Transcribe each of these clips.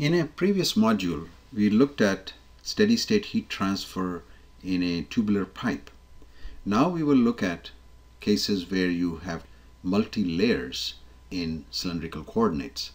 In a previous module, we looked at steady state heat transfer in a tubular pipe. Now we will look at cases where you have multi-layers in cylindrical coordinates.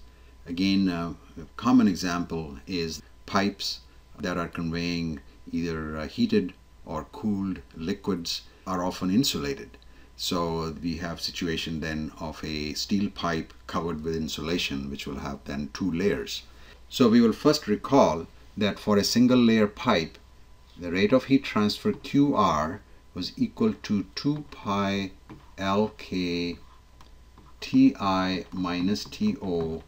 Again, a common example is pipes that are conveying either uh, heated or cooled liquids are often insulated. So we have situation then of a steel pipe covered with insulation which will have then two layers. So we will first recall that for a single layer pipe, the rate of heat transfer QR was equal to 2 pi Lk Ti minus To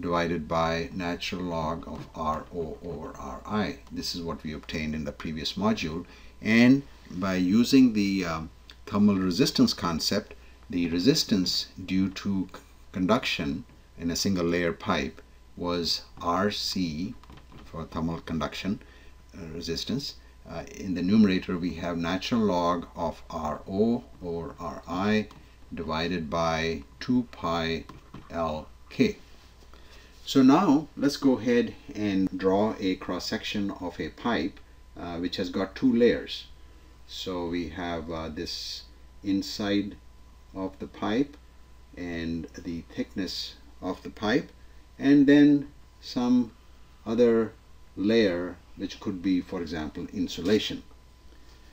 divided by natural log of Ro over Ri. This is what we obtained in the previous module. And by using the um, thermal resistance concept, the resistance due to conduction in a single layer pipe was Rc for thermal conduction uh, resistance. Uh, in the numerator we have natural log of Ro or Ri divided by 2 pi Lk. So now let's go ahead and draw a cross section of a pipe uh, which has got two layers. So we have uh, this inside of the pipe and the thickness of the pipe and then some other layer which could be for example insulation.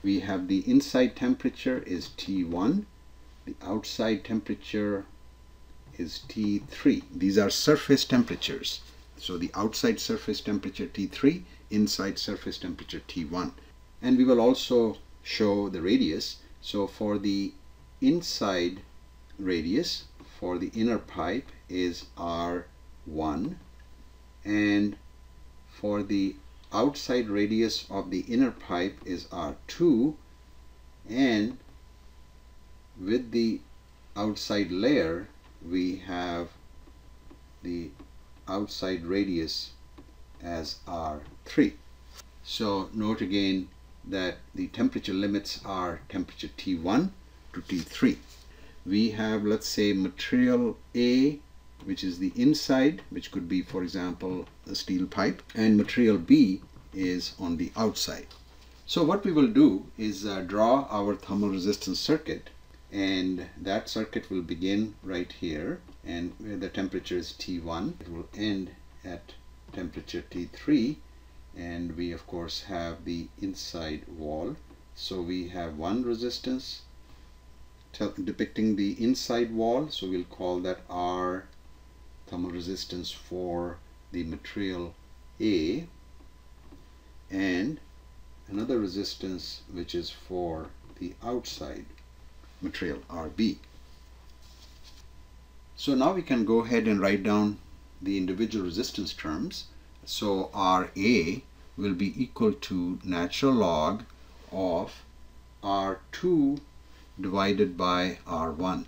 We have the inside temperature is T1, the outside temperature is T3. These are surface temperatures. So the outside surface temperature T3, inside surface temperature T1. And we will also show the radius. So for the inside radius for the inner pipe is R1 and for the outside radius of the inner pipe is R2 and with the outside layer we have the outside radius as R3. So note again that the temperature limits are temperature T1 to T3. We have, let's say, material A, which is the inside, which could be, for example, a steel pipe, and material B is on the outside. So what we will do is uh, draw our thermal resistance circuit and that circuit will begin right here and where the temperature is T1 it will end at temperature T3 and we of course have the inside wall so we have one resistance depicting the inside wall so we'll call that R thermal resistance for the material A and another resistance which is for the outside material RB. So now we can go ahead and write down the individual resistance terms. So RA will be equal to natural log of R2 divided by R1.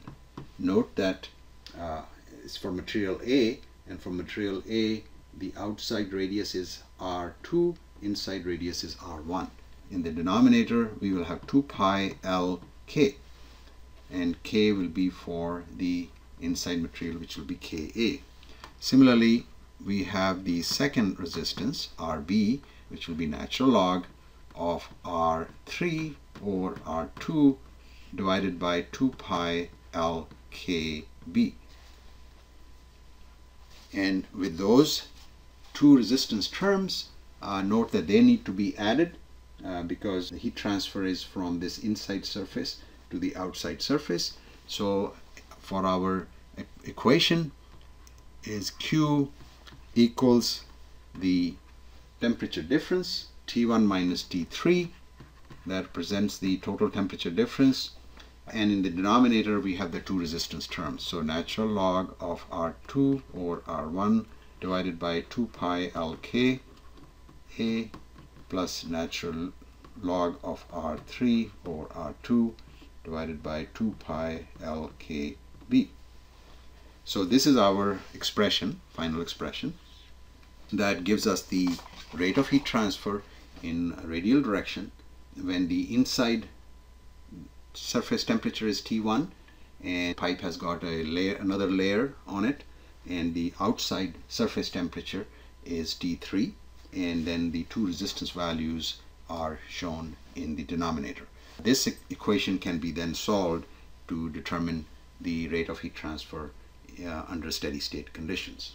Note that uh, it's for material A and for material A the outside radius is R2, inside radius is R1. In the denominator we will have 2 pi Lk and K will be for the inside material which will be Ka. Similarly we have the second resistance RB which will be natural log of R3 over R2 divided by 2 pi LKB. And with those two resistance terms, uh, note that they need to be added uh, because the heat transfer is from this inside surface to the outside surface. So for our e equation is Q equals the temperature difference T1 minus T3 that represents the total temperature difference and in the denominator we have the two resistance terms so natural log of R2 or R1 divided by 2 pi Lk A plus natural log of R3 or R2 divided by 2 pi Lkb. So this is our expression, final expression, that gives us the rate of heat transfer in radial direction when the inside surface temperature is T1 and pipe has got a layer, another layer on it and the outside surface temperature is T3 and then the two resistance values are shown in the denominator. This equation can be then solved to determine the rate of heat transfer uh, under steady state conditions.